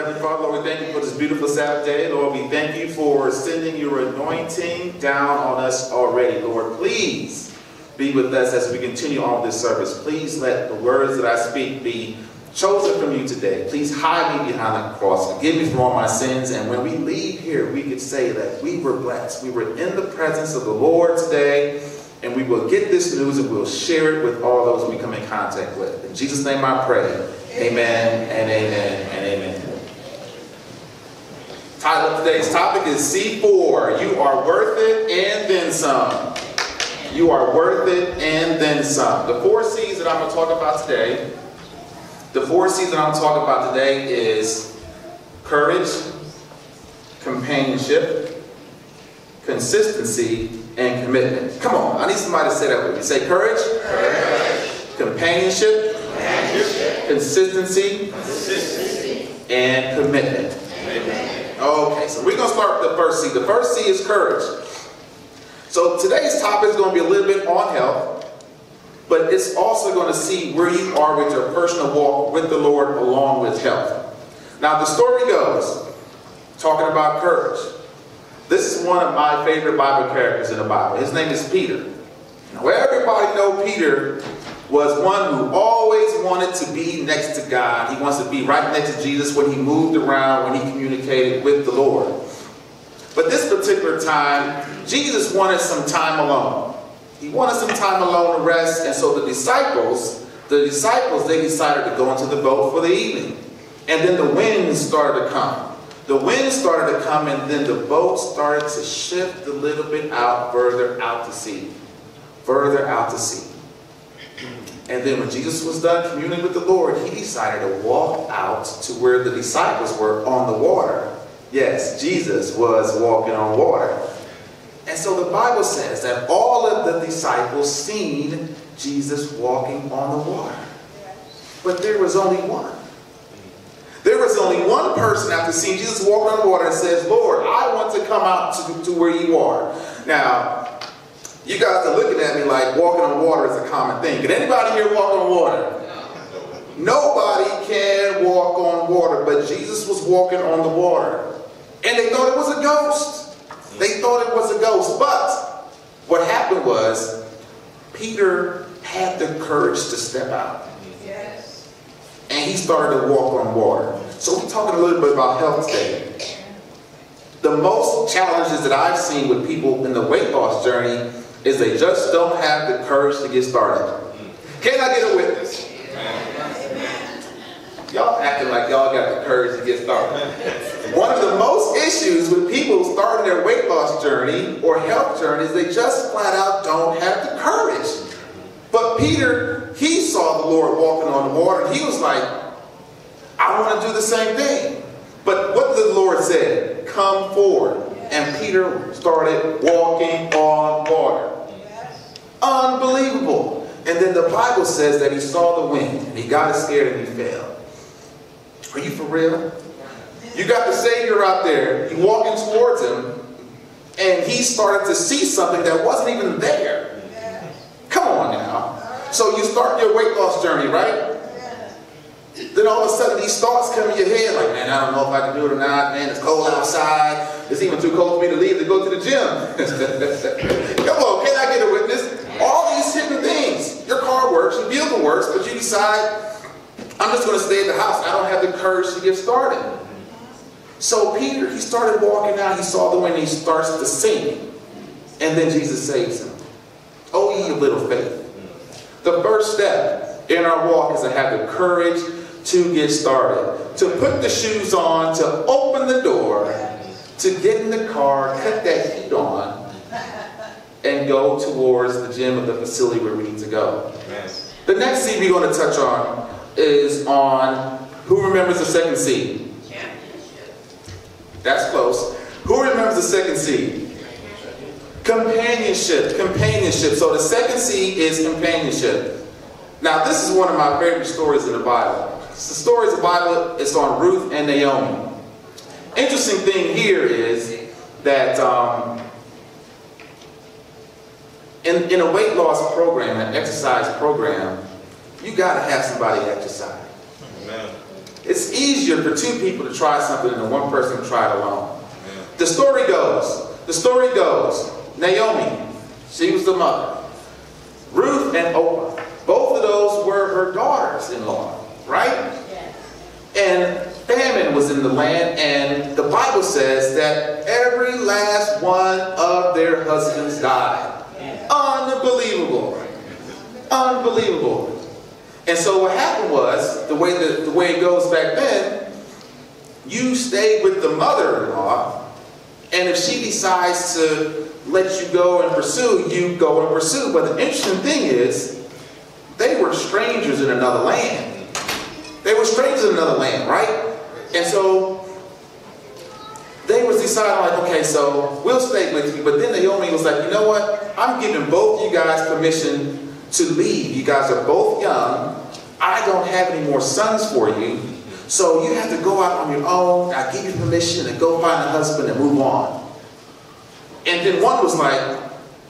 Heavenly Father, Lord, we thank you for this beautiful Sabbath day. Lord, we thank you for sending your anointing down on us already. Lord, please be with us as we continue on this service. Please let the words that I speak be chosen from you today. Please hide me behind the cross. Forgive me for all my sins. And when we leave here, we could say that we were blessed. We were in the presence of the Lord today. And we will get this news and we'll share it with all those we come in contact with. In Jesus' name I pray. Amen and amen and amen. Title of today's topic is C4. You are worth it and then some. You are worth it and then some. The four C's that I'm going to talk about today, the four C's that I'm talking about today is courage, companionship, consistency, and commitment. Come on, I need somebody to say that with me. Say courage, courage. Companionship, companionship, consistency, consistency, and commitment. Amen. Okay, so we're going to start with the first C. The first C is courage. So today's topic is going to be a little bit on health, but it's also going to see where you are with your personal walk with the Lord along with health. Now the story goes, talking about courage. This is one of my favorite Bible characters in the Bible. His name is Peter. Now everybody know Peter was one who always wanted to be next to God. He wants to be right next to Jesus when he moved around, when he communicated with the Lord. But this particular time, Jesus wanted some time alone. He wanted some time alone to rest, and so the disciples, the disciples, they decided to go into the boat for the evening. And then the wind started to come. The wind started to come, and then the boat started to shift a little bit out, further out to sea. Further out to sea. And then when Jesus was done communing with the Lord, he decided to walk out to where the disciples were on the water. Yes, Jesus was walking on water. And so the Bible says that all of the disciples seen Jesus walking on the water. But there was only one. There was only one person after seeing Jesus walking on the water and says, Lord, I want to come out to, to where you are. Now, you guys are looking at me like walking on water is a common thing. Can anybody here walk on water? Nobody can walk on water, but Jesus was walking on the water. And they thought it was a ghost. They thought it was a ghost. But what happened was Peter had the courage to step out. And he started to walk on water. So we're talking a little bit about health today. The most challenges that I've seen with people in the weight loss journey is they just don't have the courage to get started. Can I get a witness? Y'all acting like y'all got the courage to get started. One of the most issues with people starting their weight loss journey or health journey is they just flat out don't have the courage. But Peter, he saw the Lord walking on the water and he was like, I want to do the same thing. But what the Lord say? Come forward. And Peter started walking on water. Unbelievable. And then the Bible says that he saw the wind and he got scared and he fell. Are you for real? You got the Savior out there, you walking towards him, and he started to see something that wasn't even there. Come on now. So you start your weight loss journey, right? Then all of a sudden these thoughts come in your head like, man, I don't know if I can do it or not. Man, it's cold outside. It's even too cold for me to leave to go to the gym. Come on, can I get a witness? All these hidden things. Your car works, your vehicle works, but you decide, I'm just going to stay at the house. I don't have the courage to get started. So Peter, he started walking out. He saw the wind. He starts to sink. And then Jesus saves him. Oh, ye little faith. The first step in our walk is to have the courage to get started. To put the shoes on, to open the door, to get in the car, cut that heat on, and go towards the gym or the facility where we need to go. Yes. The next C we're going to touch on is on who remembers the second C? That's close. Who remembers the second C? Companionship. Companionship. So the second C is companionship. Now this is one of my favorite stories in the Bible. The stories of the Bible. It's on Ruth and Naomi. Interesting thing here is that um, in, in a weight loss program, an exercise program, you got to have somebody exercise. Amen. It's easier for two people to try something than one person to try it alone. The story goes, the story goes, Naomi, she was the mother. Ruth and Oprah, both of those were her daughters-in-law, right? And famine was in the land, and the Bible says that every last one of their husbands died. Unbelievable. Unbelievable. And so what happened was, the way the, the way it goes back then, you stay with the mother-in-law, and if she decides to let you go and pursue, you go and pursue. But the interesting thing is, they were strangers in another land. They were strangers in another land, right? And so they was deciding like, okay, so we'll stay with you. But then Naomi was like, you know what? I'm giving both you guys permission to leave. You guys are both young. I don't have any more sons for you. So you have to go out on your own. I give you permission to go find a husband and move on. And then one was like,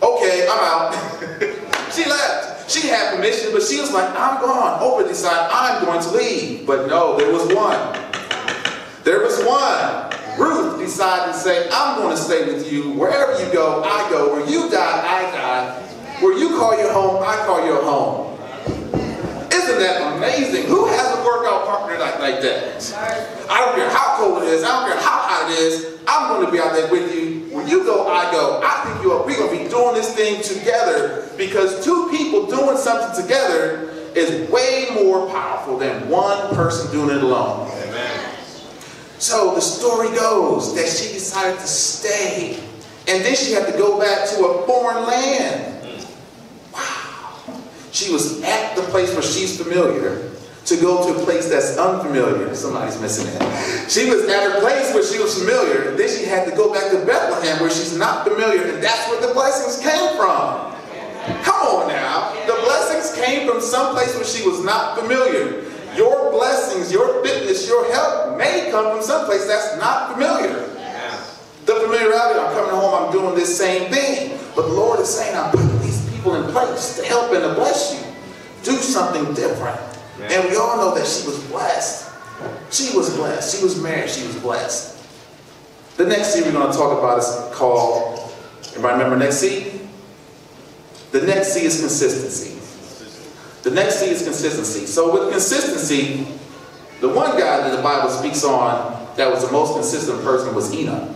okay, I'm out. she left. She had permission, but she was like, I'm gone. Oprah decided I'm going to leave. But no, there was one. There was one. Ruth decided to say, I'm going to stay with you. Wherever you go, I go. Where you die, I die. Where you call your home, I call your home. Isn't that amazing? Who has a workout partner like, like that? I don't care how cold it is. I don't care how hot it is. I'm going to be out there with you. When you go, I go. I think you are, we're going to be doing this thing together because two people doing something together is way more powerful than one person doing it alone. Amen. So the story goes that she decided to stay. And then she had to go back to a foreign land. Hmm. Wow. She was at the place where she's familiar to go to a place that's unfamiliar. Somebody's missing it. She was at a place where she was familiar. And then she had to go back to Bethlehem where she's not familiar. And that's where the blessings came from. Come on now. The blessings came from some place where she was not familiar. Your blessings, your fitness, your help may come from some place that's not familiar. The familiarity, I'm coming home, I'm doing this same thing. But the Lord is saying, I'm putting these people in place to help and to bless you. Do something different. And we all know that she was blessed. She was blessed. She was married. She was blessed. The next C we're going to talk about is called, everybody remember next C? The next C is consistency. The next C is consistency. So with consistency, the one guy that the Bible speaks on that was the most consistent person was Enoch.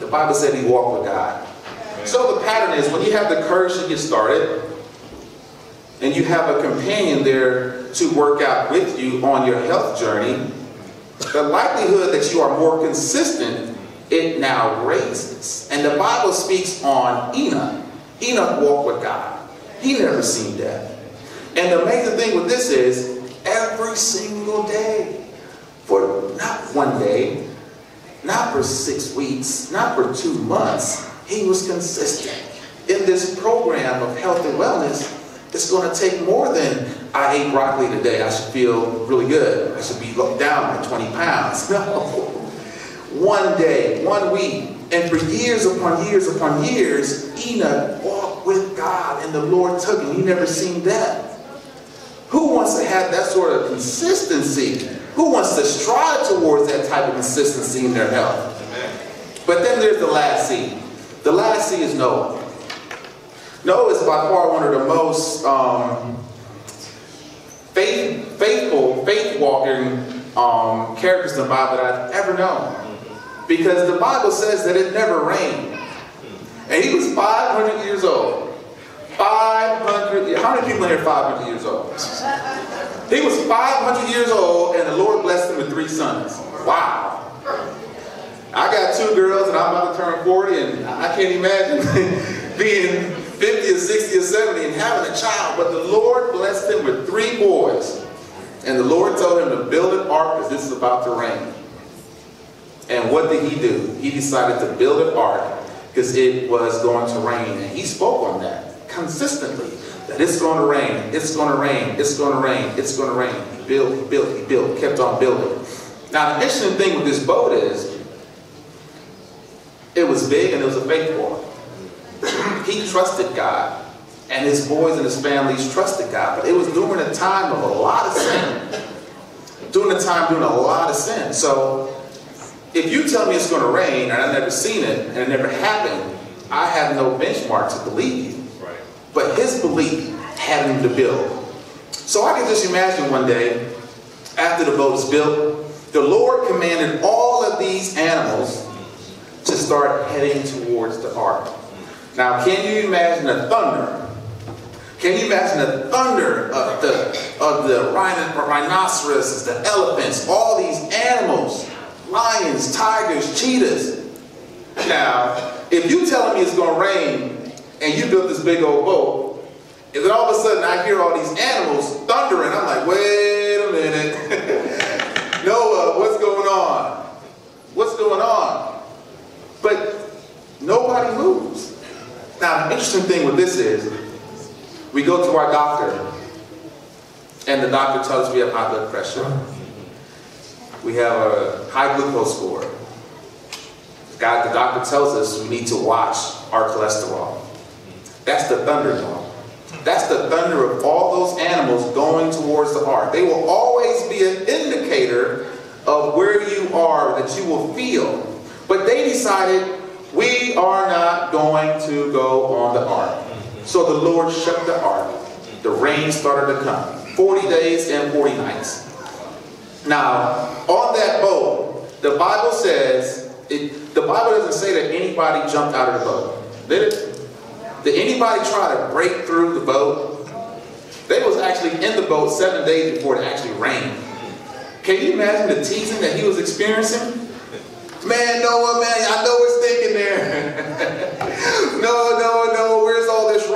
The Bible said he walked with God. So the pattern is when you have the courage to get started, and you have a companion there to work out with you on your health journey, the likelihood that you are more consistent, it now raises. And the Bible speaks on Enoch. Enoch walked with God. He never seen death. And the amazing thing with this is, every single day, for not one day, not for six weeks, not for two months, he was consistent. In this program of health and wellness, it's going to take more than I ate broccoli today. I should feel really good. I should be down by 20 pounds. No. One day, one week, and for years upon years upon years, Enoch walked with God and the Lord took him. He never seen death. Who wants to have that sort of consistency? Who wants to strive towards that type of consistency in their health? But then there's the last C. The last C is Noah. Noah is by far one of the most um, faith, faith-walking um, characters in the Bible that I've ever known. Because the Bible says that it never rained. And he was 500 years old. 500, how many people in here 500 years old? He was 500 years old and the Lord blessed him with three sons. Wow. I got two girls and I'm about to turn 40 and I can't imagine being 50 or 60 or 70 and having a child. But the Lord blessed him with three boys. And the Lord told him to build an ark because this is about to rain. And what did he do? He decided to build an ark because it was going to rain. And he spoke on that consistently. That it's going to rain, it's going to rain, it's going to rain, it's going to rain. He built, he built, he built, kept on building. Now the interesting thing with this boat is, it was big and it was a faith walk. he trusted God. And his boys and his families trusted God. But it was during a time of a lot of sin. during a time doing a lot of sin. So if you tell me it's going to rain and I've never seen it and it never happened, I have no benchmark to believe you. Right. But his belief had him to build. So I can just imagine one day, after the boat is built, the Lord commanded all of these animals to start heading towards the ark. Now, can you imagine the thunder? Can you imagine the thunder of the of the rhino- rhinoceroses, the elephants, all these animals, lions, tigers, cheetahs? Now, if you telling me it's going to rain and you built this big old boat, and then all of a sudden I hear all these animals thundering, I'm like, wait a minute. Noah, what's going on? What's going on? But nobody moves. Now, the interesting thing with this is, we go to our doctor, and the doctor tells us we have high blood pressure. We have a high glucose score. God, the doctor tells us we need to watch our cholesterol. That's the thunder dog. That's the thunder of all those animals going towards the ark. They will always be an indicator of where you are that you will feel. But they decided we are not going to go on the ark. So the Lord shut the ark. The rain started to come. 40 days and 40 nights. Now, on that boat, the Bible says, it, the Bible doesn't say that anybody jumped out of the boat. Did it? Did anybody try to break through the boat? They was actually in the boat seven days before it actually rained. Can you imagine the teasing that he was experiencing? Man, Noah, man, I know it's thinking there. no, no, no, this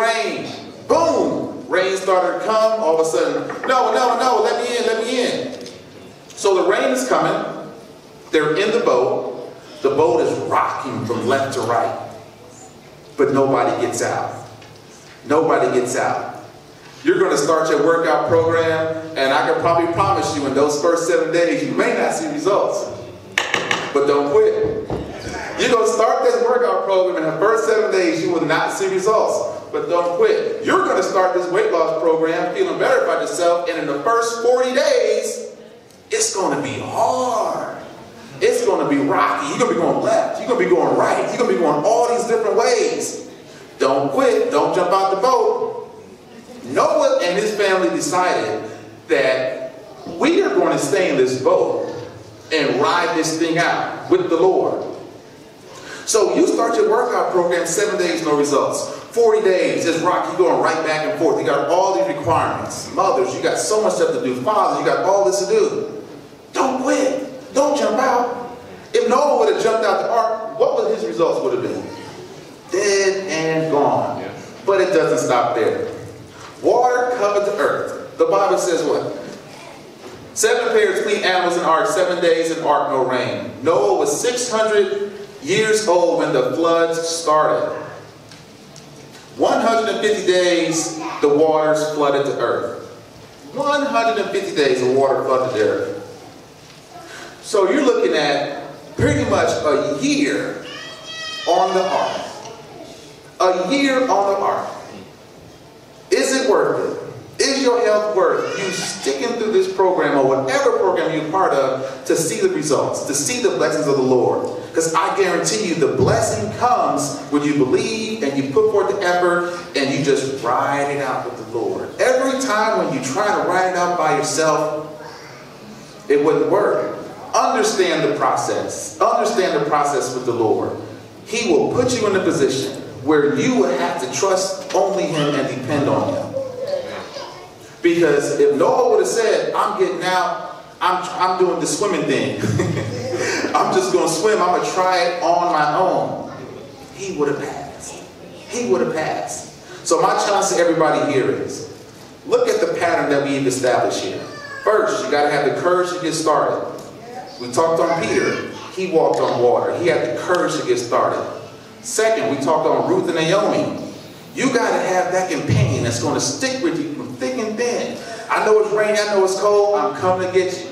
rain? Boom! Rain started to come, all of a sudden, no, no, no, let me in, let me in. So the rain is coming. They're in the boat. The boat is rocking from left to right. But nobody gets out. Nobody gets out. You're going to start your workout program, and I can probably promise you in those first seven days, you may not see results. But don't quit. You're going to start this workout program in the first seven days, you will not see results. But don't quit. You're going to start this weight loss program feeling better about yourself, and in the first 40 days, it's going to be hard. It's going to be rocky. You're going to be going left. You're going to be going right. You're going to be going all these different ways. Don't quit. Don't jump out the boat. Noah and his family decided that we are going to stay in this boat and ride this thing out with the Lord. So you start your workout program, seven days, no results. 40 days, just it's rocky, going right back and forth. You got all these requirements. Mothers, you got so much stuff to do. Fathers, you got all this to do. Don't quit. Don't jump out. If Noah would have jumped out the ark, what would his results would have been? Dead and gone. Yeah. But it doesn't stop there. Water covered the earth. The Bible says what? Seven pairs of clean animals in ark, seven days in ark, no rain. Noah was 600 years old when the floods started. 150 days the waters flooded the earth. 150 days the water flooded the earth. So you're looking at pretty much a year on the ark. A year on the ark. Is it worth it? Is your health worth you sticking through this program or whatever program you're part of to see the results, to see the blessings of the Lord? Because I guarantee you the blessing comes when you believe and you put forth the effort and you just ride it out with the Lord. Every time when you try to ride it out by yourself, it wouldn't work. Understand the process. Understand the process with the Lord. He will put you in a position where you will have to trust only Him and depend on Him. Because if Noah would have said, I'm getting out, I'm, I'm doing the swimming thing. I'm just going to swim, I'm going to try it on my own. He would have passed. He would have passed. So my challenge to everybody here is, look at the pattern that we've established here. First, you got to have the courage to get started. We talked on Peter. He walked on water. He had the courage to get started. Second, we talked on Ruth and Naomi. You got to have that companion that's going to stick with you thick and thin. I know it's raining, I know it's cold, I'm coming to get you.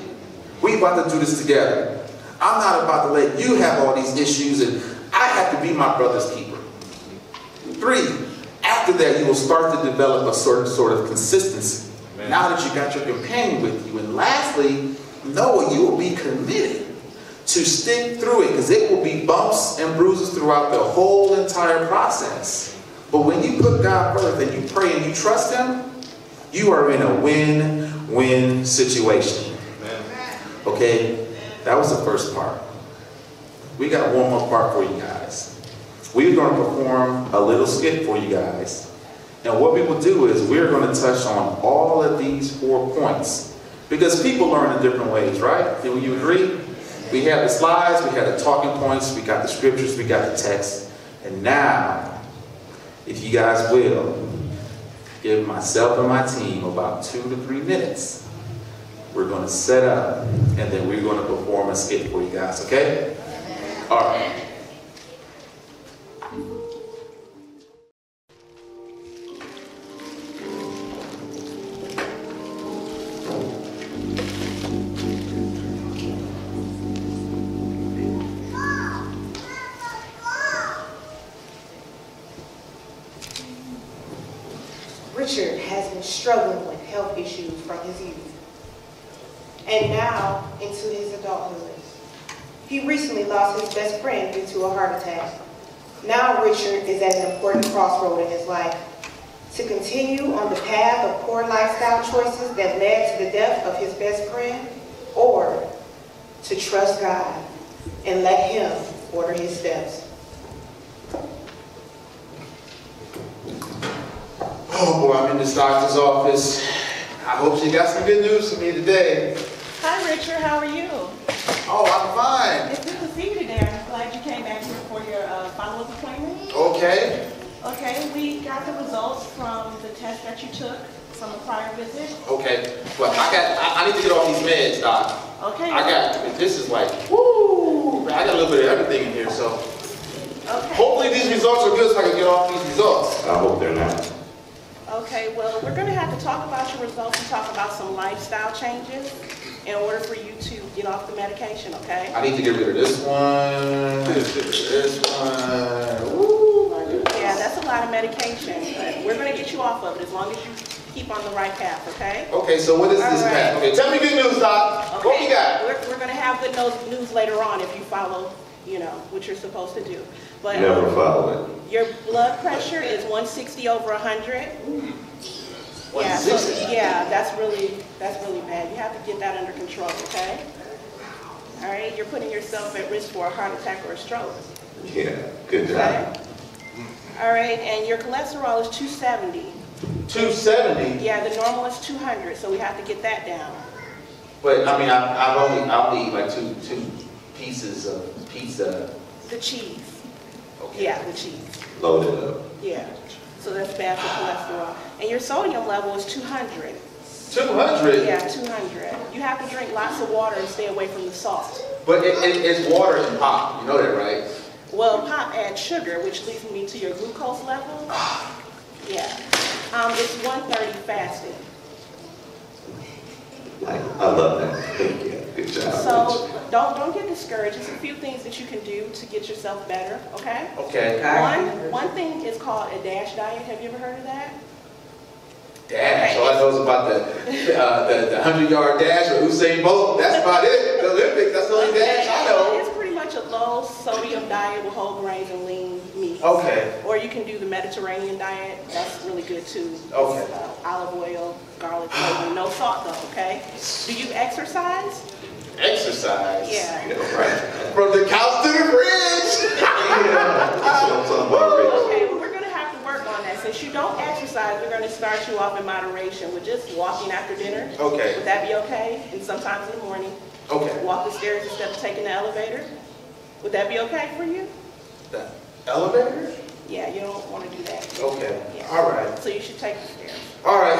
We about to do this together. I'm not about to let you have all these issues and I have to be my brother's keeper. Three, after that you will start to develop a certain sort of consistency. Amen. Now that you got your companion with you. And lastly, Noah, you will be committed to stick through it because it will be bumps and bruises throughout the whole entire process. But when you put God first and you pray and you trust Him, you are in a win-win situation. Okay, that was the first part. We got one more part for you guys. We're going to perform a little skit for you guys. And what we will do is we're going to touch on all of these four points. Because people learn in different ways, right? Do you agree? We have the slides, we have the talking points, we got the scriptures, we got the text. And now, if you guys will, give myself and my team about two to three minutes. We're going to set up, and then we're going to perform a skit for you guys, okay? All right. A heart attack. Now Richard is at an important crossroad in his life. To continue on the path of poor lifestyle choices that led to the death of his best friend, or to trust God and let him order his steps. Oh boy, I'm in this doctor's office. I hope she got some good news for me today. Hi, Richard. How are you? Oh, I'm fine. It's good to see you today. I'm glad you came back here for your uh, follow-up appointment. Okay. Okay, we got the results from the test that you took from a prior visit. Okay. Well, I got. I, I need to get off these meds, doc. Okay. I got. This is like, woo! I got a little bit of everything in here, so Okay. hopefully these results are good, so I can get off these results. I hope they're not. Okay. Well, we're going to have to talk about your results and talk about some lifestyle changes in order for you to get off the medication. Okay. I need to get rid of this one. This one. Woo! my goodness. Yeah, that's a lot of medication, but we're going to get you off of it as long as you keep on the right path. Okay. Okay, so what is this All right. path? Okay, tell me good news, doc. What you got? We're, we're going to have good news, news later on if you follow, you know, what you're supposed to do. But Never follow it. Your blood pressure is 160 over 100. Yeah, so, yeah, that's really, that's really bad. You have to get that under control, okay? All right, you're putting yourself at risk for a heart attack or a stroke. Yeah, good job. All right, and your cholesterol is 270. 270. Yeah, the normal is 200, so we have to get that down. But I mean, I, I've only, I'll eat like two, two pieces of pizza. The cheese, Okay. yeah, the cheese, Load it up. yeah. So that's bad for cholesterol. And your sodium level is 200. 200? Yeah, 200. You have to drink lots of water and stay away from the salt. But it, it, it's water and pop, you know that, right? Well, pop adds sugar, which leads me to your glucose level. Yeah. Um, it's 130 fasting. I, I love that. Thank you. Good job. So don't don't get discouraged. There's a few things that you can do to get yourself better, okay? Okay. One one thing is called a DASH diet. Have you ever heard of that? Dash, all I know is about the, uh, the, the 100 yard dash or Usain Bolt. That's about it. The Olympics, that's the only dash I know. It's pretty much a low sodium diet with whole grains and lean meats. Okay. Or you can do the Mediterranean diet. That's really good too. Okay. Uh, olive oil, garlic no salt though, okay? Do you exercise? Exercise. Yeah. right. From the couch to the fridge. I'm talking about Rich. Okay, well, we're gonna have to work on that. Since you don't exercise, we're gonna start you off in moderation with just walking after dinner. Okay. Would that be okay? And sometimes in the morning, Okay. walk the stairs instead of taking the elevator? Would that be okay for you? The elevator? Yeah, you don't wanna do that. Okay. Yeah. All right. So you should take the stairs. All right.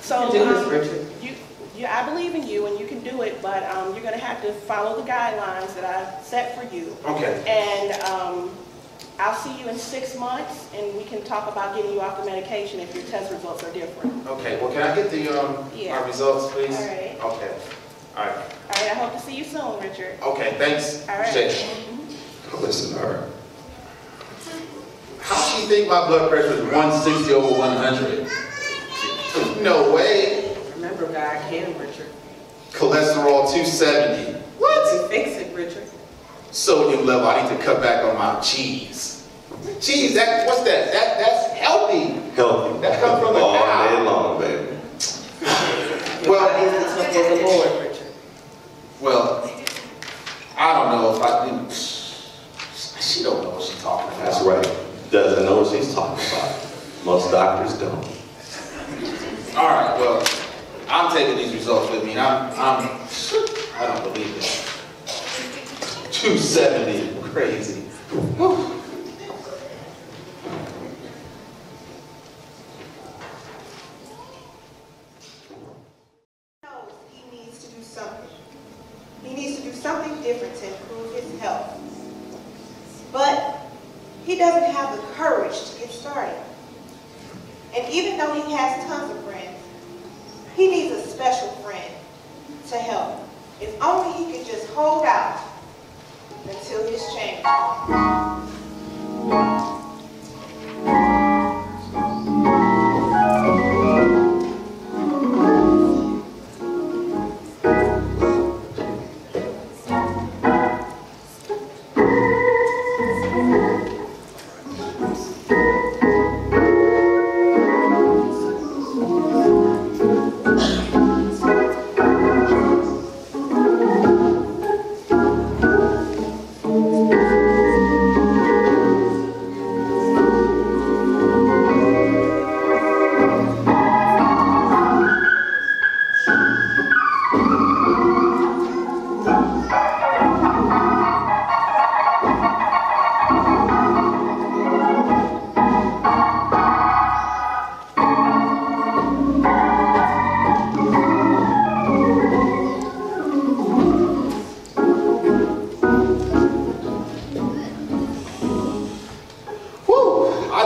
So, You can do this, um, Richard. you, you, I believe in you and you can do it, but, um, you're gonna have to follow the guidelines that I set for you. Okay. And um, I'll see you in six months, and we can talk about getting you off the medication if your test results are different. Okay. Well, can I get the um Yeah. my results, please? All right. Okay. All right. All right, I hope to see you soon, Richard. Okay. Thanks. All right. It. Mhm. Listen to her. How she think my blood pressure is 160 over 100? No way. Remember, God can, Richard. Cholesterol 270. What? Fix it, Richard. Sodium level, I need to cut back on my cheese. Cheese, that, what's that? That, that's healthy. Healthy. That comes from the All cow. day long, baby. Well, Is the temple the Lord, Richard. well, I don't know if I, she don't know what she's talking about. That's right. Doesn't know what she's talking about. Most doctors don't. All right, well, I'm taking these results with me, and I'm, I'm, I don't believe it. 270, crazy. Whew. he needs to do something. He needs to do something different to improve his health. But he doesn't have the courage to get started. And even though he has tons of friends, he needs a special friend to help. If only he could just hold out until his change.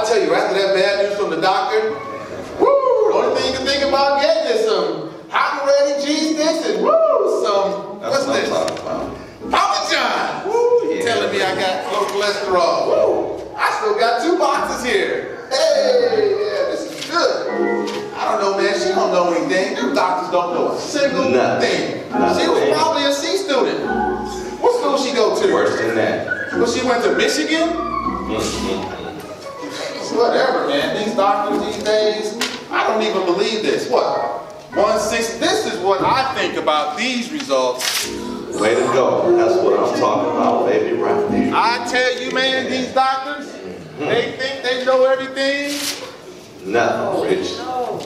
I tell you, after that bad news from the doctor, woo! The only thing you can think about getting is some hot and ready cheese sticks and woo! Some That's what's what this? Papa John! Woo! Yeah. telling me I got low cholesterol? Woo! I still got two boxes here. Hey, yeah, this is good. I don't know, man. She don't know anything. Them doctors don't know a single Nothing. thing. She was probably a C student. What school she go to? Worse than that. Well, she went to Michigan. Mm-mm. Whatever, man. These doctors these days, I don't even believe this. What? One six. This is what I think about these results. Way to go. That's what I'm talking about, baby, right there. I tell you, man, these doctors, they think they know everything. Nothing, Rich.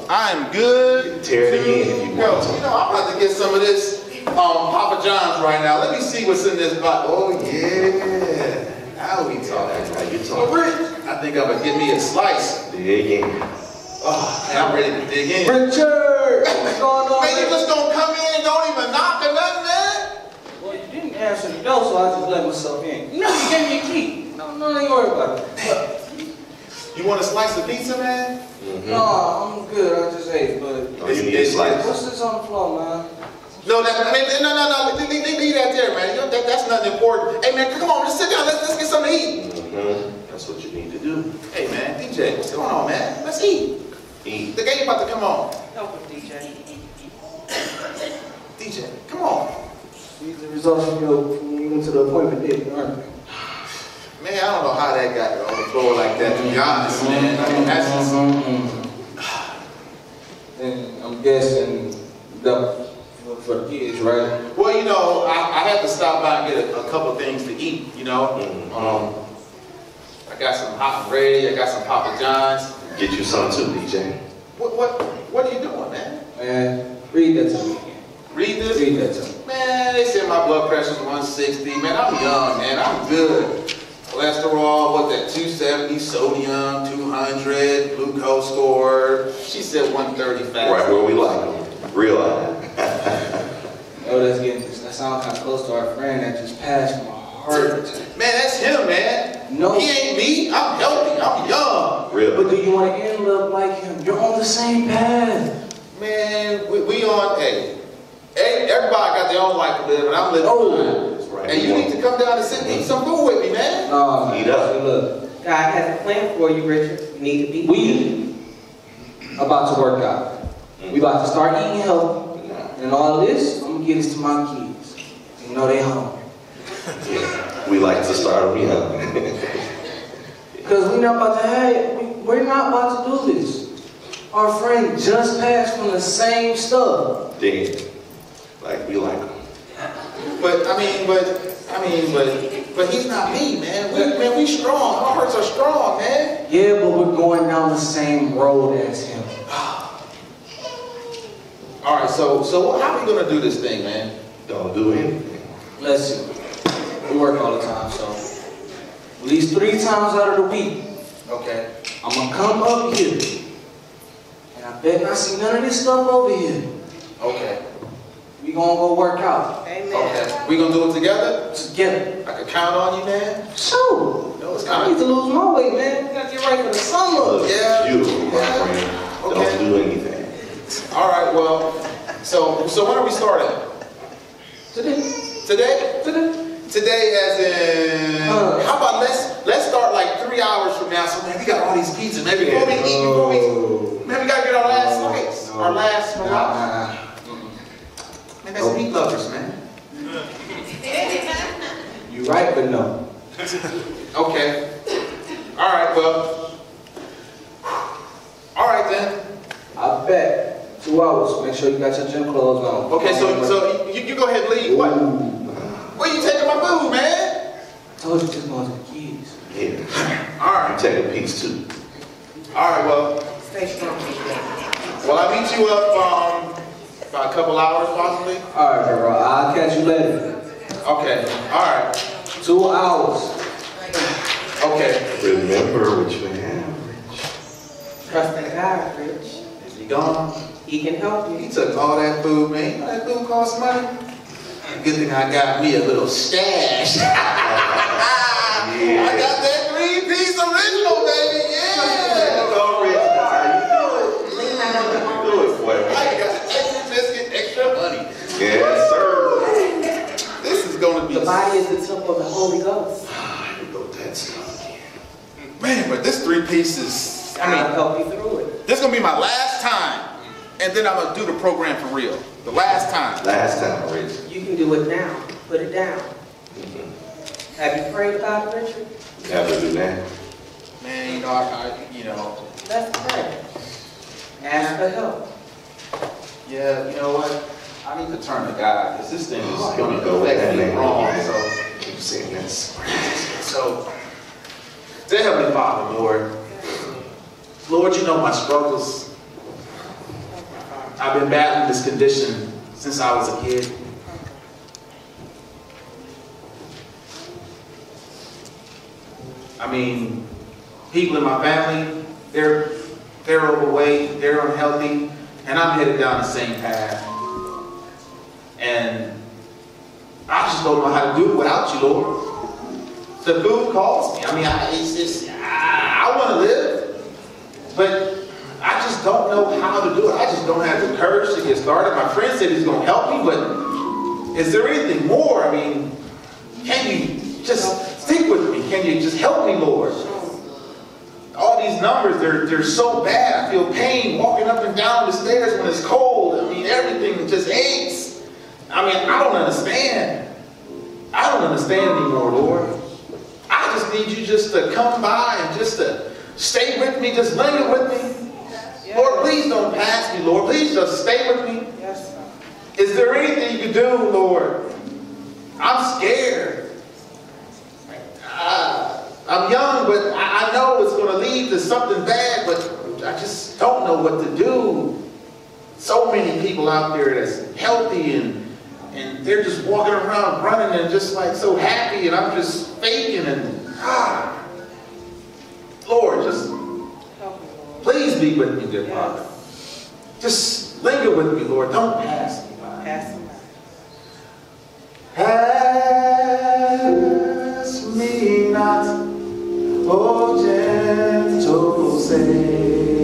I am good. Tear it again if you Go. You know, I'm about to get some of this um, Papa John's right now. Let me see what's in this bottle. Oh yeah. Now we talking. How you So talking? Rich, I think I'm gonna give me a slice. Dig in. Oh, man, I'm ready to dig in. Richard, what's going on? Man, you just gonna come in, don't even knock or nothing, man? Well, you didn't answer the door, so I just let myself in. You know, you gave me a key. No, no, don't worry about it. You want a slice of pizza, man? Mm-hmm. No, I'm good. I just ate, but Oh, you need a slice? what's this on the floor, man? No, that, I mean, no, no, no, leave, leave, leave that there, man. You know, that, that's nothing important. Hey, man, come on, just sit down. Let's, let's get something to eat. Mm-hmm. That's what you need to do. Hey, man, DJ, what's going on, man? Let's eat. Eat. The game about to come on. Help with DJ. DJ, come on. These are the results of your, when you went to the appointment, didn't you? Man, I don't know how that got on the floor like that, to be honest, man. I mean, that's just, And I'm guessing that for, for the kids, right? well, you know, I, I had to stop by and get a, a couple things to eat, you know? Mhm. Um, I got some hot and ready, I got some Papa John's. Get you some too, DJ. What, what, what are you doing, man? Man, read that to me again. Read this? Read that to me. Man, they said my blood pressure's 160. Man, I'm young, man. I'm good. Cholesterol, what that, 270, sodium, 200, glucose score. She said 130 fat. Right where we like them. Real high. Oh, that's getting, that sounds kind of close to our friend that just passed from a heart attack. Man, that's him, man. No. He ain't me. I'm healthy. I'm young. Real. But do you want to end up like him? You're on the same path. Man, we, we on, hey, hey, everybody got their own life to live, and I'm living Oh. mine. That's right. And you need to come down and sit and eat some food with me, man. No, Eat up. see, Look, God has a plan for you, Richard. You need to be. we about to work out. We about to start eating healthy. Nah. And all this, I'm gonna get this to my kids. You know they home. Yeah, We like to start them young. Because we're not about to have, we, we're not about to do this. Our friend just passed from the same stuff. Dead. Like, we like them. But, I mean, but, I mean, but, but he's not me, man. We, man, we strong. Our hearts are strong, man. Yeah, but we're going down the same road as him. Ah. All right, so, so how are we gonna do this thing, man? Don't do anything. Listen, we work all the time, so at least three times out of the week, Okay. I'm gonna come up here. And I bet not see none of this stuff over here. Okay. We gonna go work out Amen. Okay. We gonna do it together? together. I can count on you, man. Sure. No, it's I need kind to lose my weight, man. We gotta get right for the summer. Yeah. Beautiful, my friend. Okay. Don't do anything. All right, well, so, so when are we starting? Today, Today? today. Today as in, Uh. how about let's, let's start like three hours from now. So man, we got all these pizzas, man. Before we eat, before we, man, we gotta get our last slice, our last Nah, Morocco. nah, nah. Man, that's meat lovers, man. You right, but no. Okay. All right, well. All right then. I bet. Two hours. Make sure you got your gym clothes on. Okay, so so you, you go ahead and leave. What? Ooh. Where you taking my food, man? I told you just going to the kids. Yeah. All I'm taking a piece too. All right. Well, Stay strong. well, I'll meet you up um about a couple hours possibly. All right, bro. I'll catch you later. Okay. All right. Two hours. Okay. Remember what you average. Trust in God, Rich. Is he gone? He can help you. He took all that food, man. You know that food costs money. Good thing I got me a little stash. I got that three piece original, baby. Yeah. Go, Rich. That's how you do it. Do it for me. I got extra biscuit, extra honey. Yes, sir. This is gonna be The body is the temple of the Holy Ghost. Ah, Here we go, that stuff man, but this three pieces. I I'll mean, help you through it. this is gonna be my last time, and then I'm gonna do the program for real. The last time. Last time, Rich. You can do it now. Put it down. Mm-hmm. Have you prayed about it, Richard? Have to do that. Man, you know, I, I you know, Let's pray. Ask for help. yeah, you know what? I need to turn to God because this thing is Oh, gonna go with affect that me wrong. again. So. Keep saying this. So, dear Heavenly Father, Lord, Lord, you know my struggles. I've been battling this condition since I was a kid. I mean, people in my family, they're they're overweight, they're unhealthy, and I'm headed down the same path. And I just don't know how to do it without you, Lord. The food calls me. I mean, I, it's just, I, I want to live, but I just don't know how to do it. I just don't have the courage to get started. My friend said he's going to help me, but is there anything more? I mean, can you just stick with me? Can you just help me, Lord? All these numbers, they're, they're so bad. I feel pain walking up and down the stairs when it's cold. I mean, everything just aches. I mean, I don't understand. I don't understand anymore, Lord. I just need you just to come by and just to stay with me, just linger with me. Lord, please don't pass me, Lord. Please just stay with me. Yes, sir. Is there anything you can do, Lord? I'm scared. Uh, I'm young, but I, I know it's going to lead to something bad, but I just don't know what to do. So many people out there that's healthy and and they're just walking around running and just like so happy, and I'm just faking and ah, Lord, just Help me, Lord. Please be with me, dear Father. Just linger with me, Lord. Don't pass me by. Pass me by. Pass me not, O gentle Savior.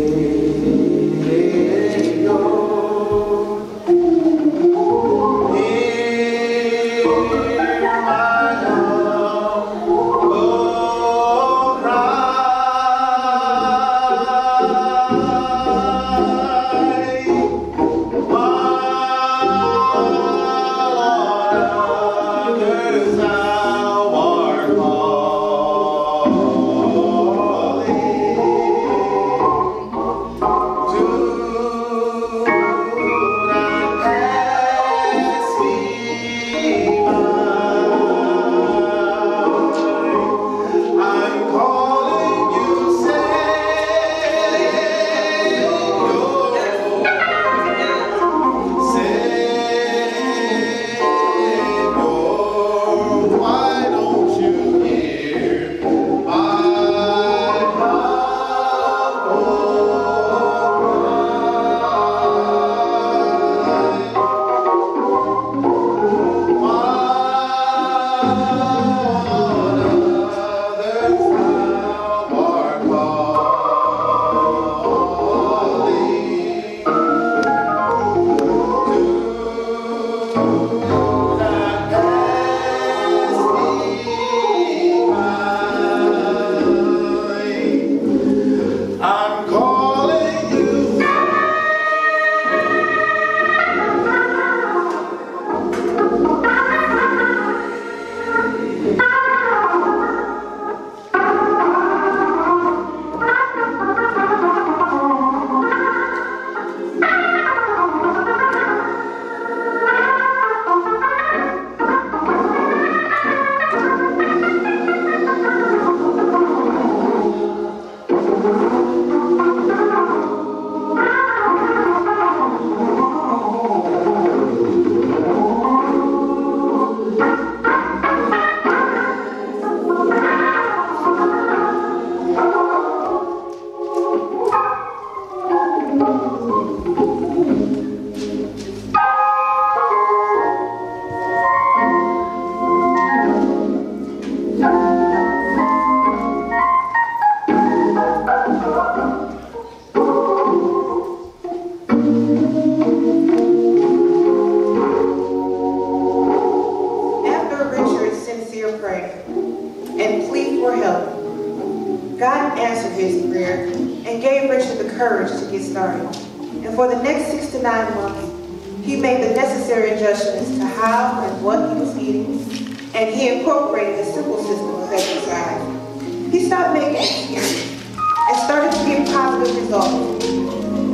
Positive results.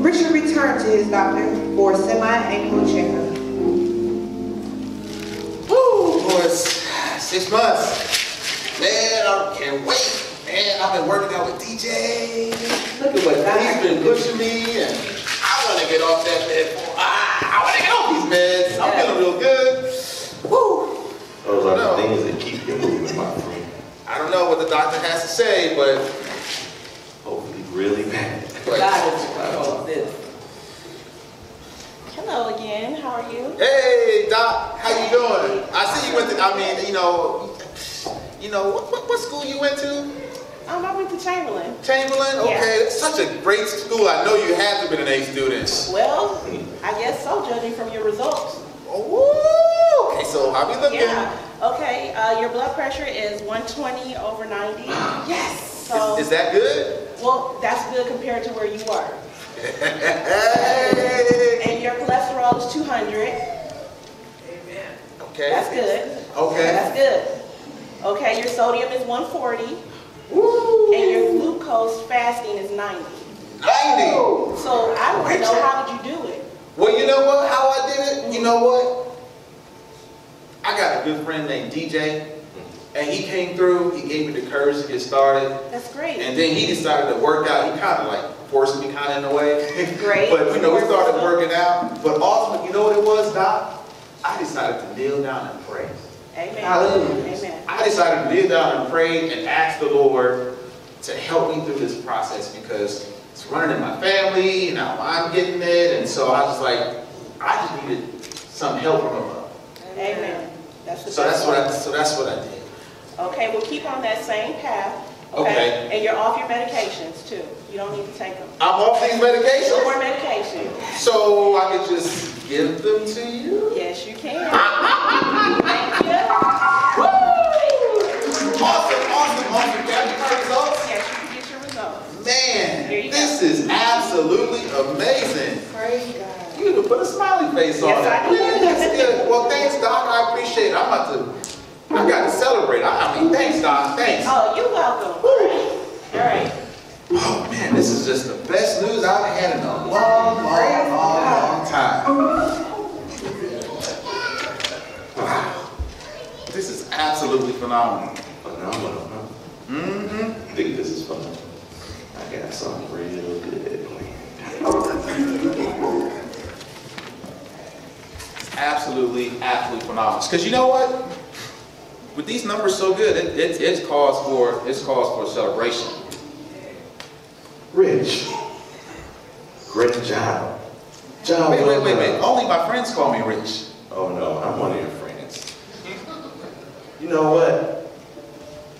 Richard returned to his doctor for a semi-annual checkup. Woo, boy, six months. Man, I can't wait. Man, I've been working out with DJ. Look at what He's God been pushing me, and I want to get off that bed. Ah, I want to get off these meds. I'm feeling real good. Woo. Those are the things that keep you moving, my friend. I don't know what the doctor has to say, but, Hopefully really bad. but God is control of this. Hello again, how are you? hey, doc, how you doing? I see you went to. I mean, you know, you know, what, what, what school you went to? Um, I went to Chamberlain. Chamberlain. Okay, Yeah. such a great school. I know you have to be an A student. Well, I guess so, judging from your results. Oh, okay. So how we looking? Yeah, okay, uh, your blood pressure is 120 over 90. Yes. So, Is, is that good? well, that's good compared to where you are. Hey. And your cholesterol is 200. Amen. Okay. That's good. Okay. That's good. Okay, your sodium is 140. Woo. And your glucose fasting is 90. 90. So I want to know how did you do it? Well, you know what? How I did it? You know what? I got a good friend named DJ, and he came through. He gave me the courage to get started, That's great. and then he decided to work out. He kind of like forced me kind of in a way. Great. but you know, we started working out. But ultimately, you know what it was, Doc? I decided to kneel down and pray. Amen. Hallelujah. Amen. I decided to kneel down and pray and ask the Lord to help me through this process because it's running in my family, and now I'm getting it, and so I was like, I just needed some help from above. Amen. That's So that's what I, so that's what I did. Okay, well, keep on that same path. Okay. And you're off your medications too. You don't need to take them. I'm off these medications. No more medications, medication. so I can just give them to you. Yes, you can. Thank you. Awesome, awesome, awesome. Got my results? Yes, you can get your results. Man, Here you go. this is absolutely amazing. Praise God. You can put a smiley face on Yes, it. I can. Yeah, that's good. Well, thanks, Doc. I appreciate it. I'm about to, I got to celebrate. I, I mean, thanks, Doc. Thanks. Oh, you're welcome. All right. Oh, man, this is just the best news I've had in a long, long, long, long time. Wow. This is absolutely phenomenal. Phenomenal, huh? Mm-hmm. I think this is fun. I got something real good. Absolutely, absolutely phenomenal. Because you know what? With these numbers so good, it, it, it's cause for it's cause for celebration. Rich. Great job. Job Wait, wait, wait, wait. Only my friends call me rich. Oh no, I'm one of your friends. You know what?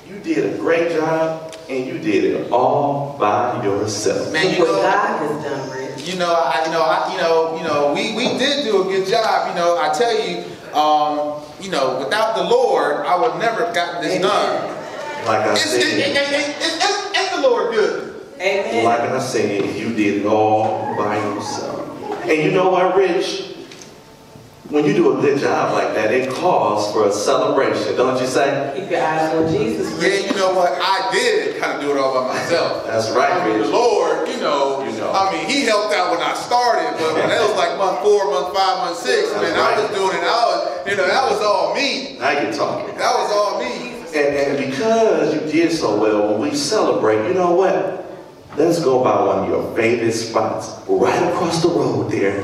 You did a great job and you did it all by yourself. Man, you what know, God has done, Rich. you know, I, you know, I, you know, you know, we, we did do a good job. You know, I tell you, um, you know, without the Lord, I would never have gotten this done. Like I It's, it, it, it, said, it, it, it's, it's the Lord good. Amen. like I said, you did it all by yourself. And you know what, Rich? When you do a good job like that, it calls for a celebration, don't you say? Keep your eyes on Jesus, Yeah, you know what? I did kind of do it all by myself. That's right, I mean, the Lord, you know, You know. I mean, He helped out when I started, but when that was like month four, month five, month six, That's man, I was doing it. I was, you know, that was all me. Now you're talking. That was all me. And, and because you did so well, when we celebrate, you know what? Let's go by one of your favorite spots. Right across the road there,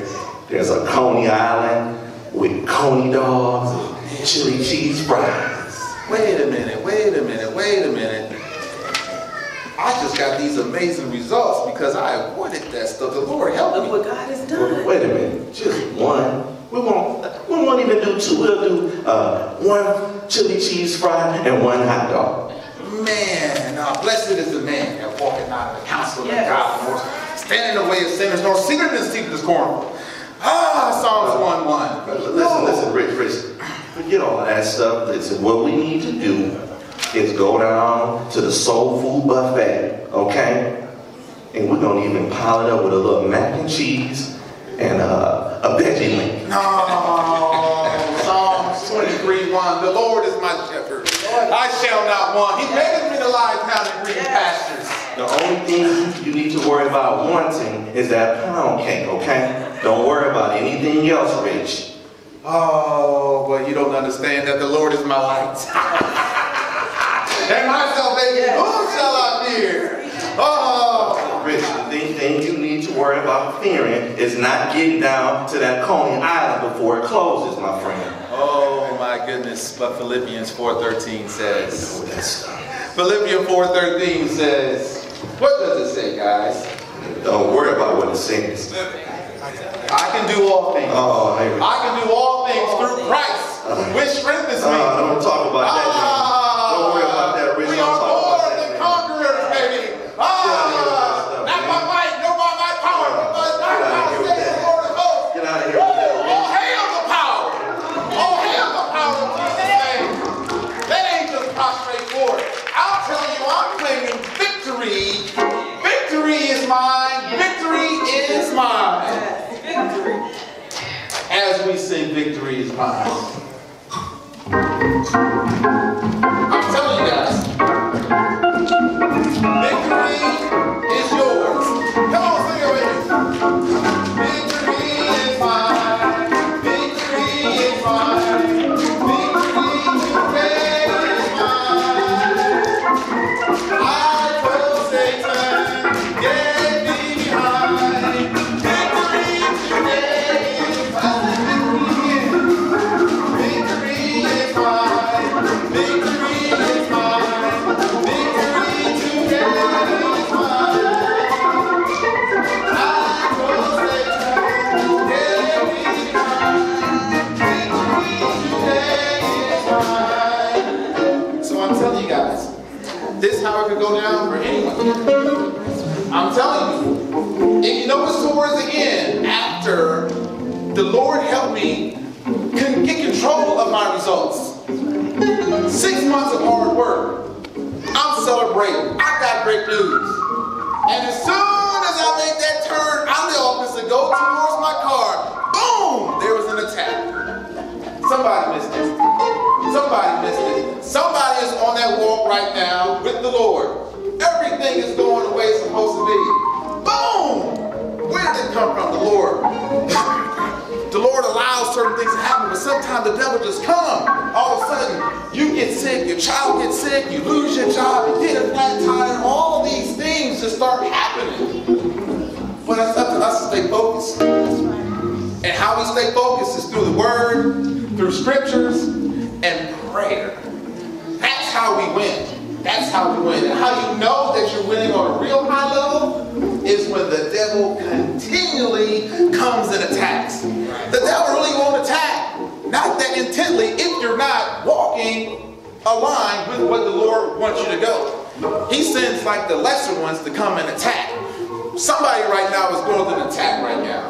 there's a Coney Island with Coney dogs and chili cheese fries. Wait a minute, wait a minute, wait a minute. I just got these amazing results because I avoided that stuff. The Lord helped Look me. what God has Wait, done. wait a minute, just one. We won't, we won't even do two. We'll do uh, one chili cheese fry and one hot dog. Man, uh, blessed is the man that walketh not in the counsel of the Yes. godly, nor stand in the way of sinners, nor seated in the seat of the scornful. Ah, Psalms 1 1. Listen, listen, Rich, Rich. Forget all of that stuff. Listen, what we need to do is go down to the soul food buffet, okay? And we're gonna even pile it up with a little mac and cheese and uh, a veggie link. No, Psalms 23, 1. The Lord is my shepherd. I shall not want. He maketh me to lie down in green pastures. The only thing you need to worry about wanting is that pound cake, okay? Don't worry about anything else, Rich. Oh, but you don't understand that the Lord is my light. and my salvation, whom shall I fear? Oh, Rich, the thing, you need to worry about fearing is not getting down to that Coney Island before it closes, my friend. oh my goodness. But Philippians 4.13 says. Philippians 4.13 says, what does it say, guys? Don't worry about what it says. I can do all things. Oh. I can do all things through Christ, which strengthens me. Uh, don't talk about that, man. はい。Scriptures, and prayer. That's how we win. That's how we win. And how you know that you're winning on a real high level is when the devil continually comes and attacks. The devil really won't attack, not that intently, if you're not walking aligned with what the Lord wants you to go. He sends like the lesser ones to come and attack. Somebody right now is going through an attack right now.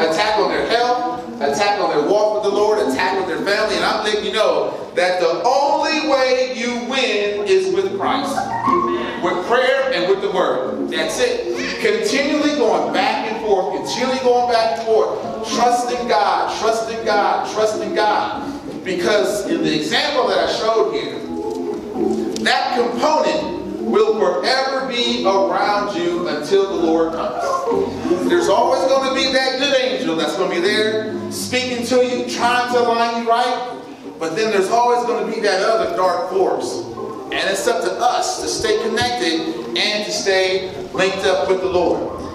Attack on their health, attack on their walk with the Lord, attack on their family, and I'm letting you know that the only way you win is with Christ. With prayer and with the word. That's it. Continually going back and forth, continually going back and forth, trusting God, trusting God, trusting God. Because in the example that I showed here, that component will forever be around you until the Lord comes. There's always going to be that good angel that's going to be there speaking to you, trying to align you right. But then there's always going to be that other dark force. And it's up to us to stay connected and to stay linked up with the Lord.